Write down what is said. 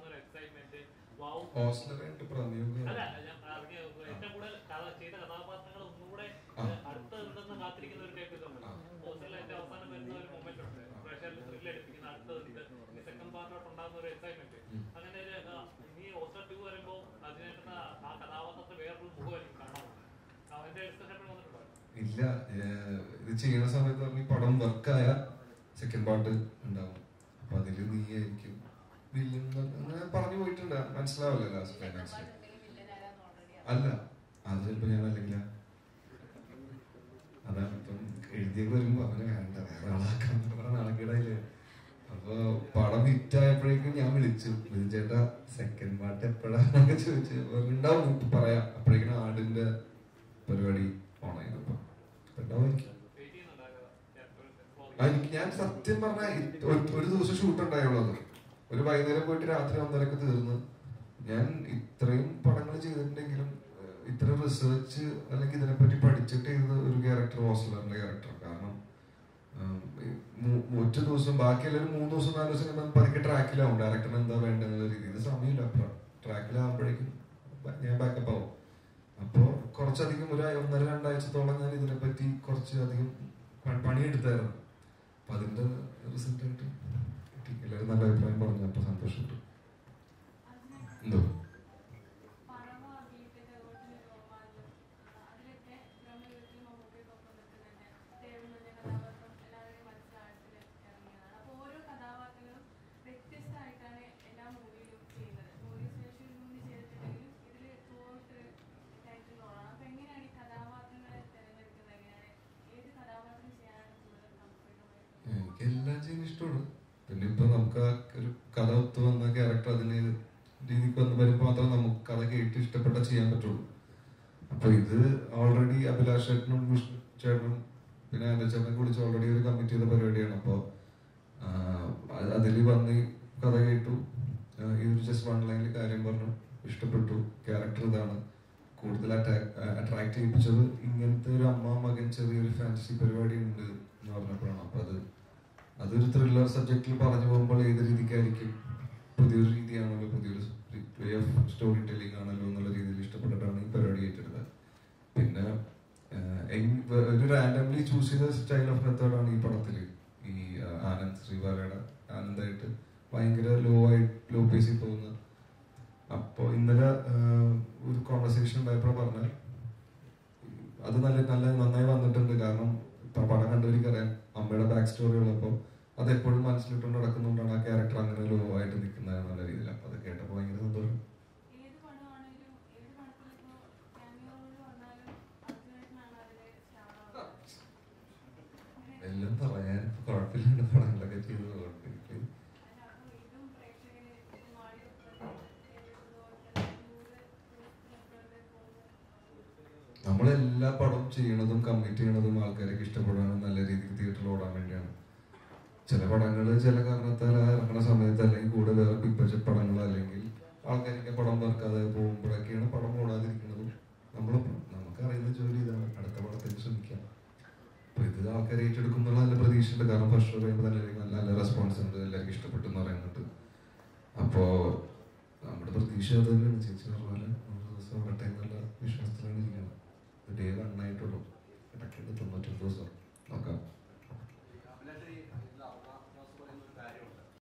ഒരു എക്സൈറ്റ്മെന്റ് അല്ല ഏറ്റവും കൂടുതൽ ചെയ്ത കഥാപാത്രങ്ങൾ ഒന്നുകൂടെ ആ. അടുത്ത് ഉണ്ടെന്ന് കാത്തിരിക്കുന്ന ഒരു ടൈപ്പ് ഇതുണ്ട്. ആ. ഹോസ്റ്റലിൽ ഏറ്റവും അവസാനം വരുന്ന ഒരു മൊമെന്റ് ഉണ്ട്. ത്രില്ല് അടുത്തതുണ്ട് സെക്കൻഡ് പാർട്ടിലോട്ട് ഉണ്ടാകുന്ന ഒരു എക്സൈറ്റ്മെന്റ് അങ്ങനെ ഒരു ആ, ഇനി ഹോസ്റ്റൽ ടു വരുമ്പോ അതിനേക്കുന്ന ആ കഥാപാത്രത്തെ വേറൊരു മുഖമായിരിക്കും കാണാൻ അവന്റെ ഡിസ്കഷൻ വന്നിട്ടുണ്ടോ? ഇല്ല ഇത് ചെയ്യുന്ന സമയത്ത് പറഞ്ഞ ഈ പടം വർക്കായ സെക്കൻഡ് പാർട്ട് ഉണ്ടാവും. അപ്പൊ അതിൽ നീ ആയിരിക്കും അങ്ങനെ പറഞ്ഞു പോയിട്ടുണ്ട്. മനസ്സിലാവില്ല ലാസ്റ്റ് ക്ലൈമാക്സിൽ അല്ല അത് ചിലപ്പോ ഞാൻ അല്ലെങ്കിൽ അതാണ് ഇപ്പം എഴുതിയൊക്കെ വരുമ്പോ അവനെ വേണ്ട വേറെ ആളാക്കാൻ പറഞ്ഞ നാണക്കേടായില്ലേ അപ്പൊ പടം ഹിറ്റ് ആയപ്പോഴേക്കും ഞാൻ വിളിച്ചു. വിളിച്ചു ചേട്ടാ സെക്കൻഡ് പാർട്ട് എപ്പോഴാന്നൊക്കെ ചോദിച്ചു. ഉണ്ടാവും പറയാം. അപ്പോഴേക്കും ആടിന്റെ പരിപാടി ഓണായിരുന്നു ഞാൻ സത്യം പറഞ്ഞ ഒരു ദിവസം ഷൂട്ട് ഉണ്ടായുള്ളൂ ഒരു വൈകുന്നേരം പോയിട്ട് രാത്രി ഒന്നരക്ക് തീർന്ന്. ഞാൻ ഇത്രയും പടങ്ങൾ ചെയ്തിട്ടുണ്ടെങ്കിലും ഇത്ര റിസർച്ച് അല്ലെങ്കിൽ ഇതിനെപ്പറ്റി പഠിച്ചിട്ട് ചെയ്ത ഒരു ക്യാരക്ടർ ഹോസ്റ്റലറിന്റെ ക്യാരക്ടർ കാരണം ഒറ്റ ദിവസം ബാക്കി എല്ലാവരും മൂന്ന് ദിവസം നാല് ദിവസം കഴിയുമ്പോൾ പതുക്കെ ട്രാക്കിലാവും ഡയറക്ടറിന് എന്താ വേണ്ടെന്നുള്ള രീതിയിൽ സമയമില്ല. അപ്പുറം ട്രാക്കിലാകുമ്പോഴേക്കും ഞാൻ ബാക്കപ്പ് ആവും. അപ്പോൾ കുറച്ചധികം ഒരു ഒന്നര രണ്ടാഴ്ചത്തോളം ഞാൻ ഇതിനെപ്പറ്റി കുറച്ചധികം പണിയെടുത്തായിരുന്നു. അപ്പൊ അതിന്റെ റിസൾട്ട് ആയിട്ട് കിട്ടി എല്ലാവരും നല്ല അഭിപ്രായം പറഞ്ഞു പറ്റുള്ളൂ. അപ്പൊ ഇത് ഓൾറെഡി അഭിലാഷ് ചേട്ടനും വിഷ്ണു ചേട്ടനും പിന്നെ എന്റെ ചേട്ടനെ കുറിച്ച് ഓൾറെഡി ഒരു കമ്മിറ്റ് ചെയ്ത പരിപാടിയാണ്. അപ്പോ അതിൽ വന്ന് കഥ കേട്ടു. ഈ ജസ്റ്റ് വൺ ലൈനിൽ കാര്യം പറഞ്ഞു. ഇഷ്ടപ്പെട്ടു. ക്യാരക്ടർ ഇതാണ് കൂടുതൽ അട്രാക്ട് ചെയ്യിപ്പിച്ചത്. ഇങ്ങനത്തെ ഒരു അമ്മ മകൻ ചെറിയൊരു ഫാൻസി പരിപാടി ഉണ്ട് എന്ന് പറഞ്ഞപ്പോഴാണ്. അപ്പൊ അത് അതൊരു ത്രില്ലർ സബ്ജക്റ്റിൽ പറഞ്ഞു പോകുമ്പോൾ ഏത് രീതിക്കായിരിക്കും? പുതിയൊരു രീതിയാണല്ലോ പുതിയൊരു വേ ഓഫ് സ്റ്റോറി ടെല്ലിംഗ് ആണല്ലോ എന്നുള്ള രീതിയിൽ ഇഷ്ടപ്പെട്ടിട്ടാണ് ഈ പരിപാടി ഏറ്റെടുത്തത്. പിന്നെ ഒരു റാൻഡംലി ചൂസ് ചെയ്ത സ്റ്റൈൽ ഓഫ് മെത്തേഡാണ് ഈ പടത്തിൽ ഈ ആനന്ദ് ശ്രീവാലയുടെ ആനന്ദായിട്ട് ഭയങ്കര ലോ ആയി ലോ പേസിൽ പോകുന്ന. അപ്പോൾ ഇന്നലെ ഒരു കോൺവെർസേഷൻ ഉണ്ടായപ്പോൾ പറഞ്ഞാൽ അത് നല്ല നല്ല നന്നായി വന്നിട്ടുണ്ട്. കാരണം പടം കണ്ടവർക്കറിയാം അമ്മയുടെ ബാക്ക് സ്റ്റോറി ഉള്ളപ്പോൾ അത് എപ്പോഴും മനസ്സിലിട്ടുകൊണ്ട് നടക്കുന്നുണ്ടാണ് ആ ക്യാരക്ടർ അങ്ങനെ ലോ ആയിട്ട് നിൽക്കുന്നത് എന്നുള്ള രീതിയിൽ. അപ്പോൾ അത് കേട്ടപ്പോൾ ഭയങ്കര സന്തോഷം. എല്ലാം പറയാൻ കുഴപ്പമില്ലാണ്ട് പടങ്ങളൊക്കെ ചെയ്ത് കുഴപ്പമില്ല അല്ല, അപ്പൊ ഇതും പ്രേക്ഷകരെ ഇത് മാടി ഇതുപോലെ തന്നെ നൂറ് ദിവസത്തിനൊക്കെ പോകുന്നത് നമ്മളെല്ലാ പടവും ചെയ്യണതും കമ്മിറ്റ് ചെയ്യണതും ആൾക്കാർക്ക് ഇഷ്ടപ്പെടാനും നല്ല രീതിക്ക് തിയേറ്ററിൽ ഓടാൻ വേണ്ടിയാണ്. ചില പടങ്ങൾ ചില കാരണത്താൽ ഇറങ്ങുന്ന സമയത്ത് അല്ലെങ്കിൽ കൂടെ വേറെ ബഡ്ജറ്റ് പടങ്ങൾ അല്ലെങ്കിൽ ആൾക്കാർക്ക് പടം വർക്കാതെ പോകുമ്പോഴൊക്കെയാണ് പടം ആൾക്കാർ ഏറ്റെടുക്കും എന്നുള്ള നല്ല പ്രതീക്ഷയുണ്ട്. കാരണം ഫസ്റ്റ് ഷോ കഴിയുമ്പോൾ തന്നെ നല്ല നല്ല റെസ്പോൺസ് ഉണ്ട്. എല്ലാവർക്കും ഇഷ്ടപ്പെട്ടു എന്ന് പറയുന്നുണ്ട്. അപ്പോൾ നമ്മുടെ പ്രതീക്ഷ അത് തന്നെയാണ്. ചേച്ചി പറഞ്ഞ പോലെ ദിവസം എന്നുള്ള വിശ്വാസത്തിലാണ് ഇരിക്കുന്നത്. ഡേ വൺ ആയിട്ടുള്ളൂ ഇടയ്ക്കുണ്ട് തൊണ്ണൂറ്റൊമ്പത് ദിവസം.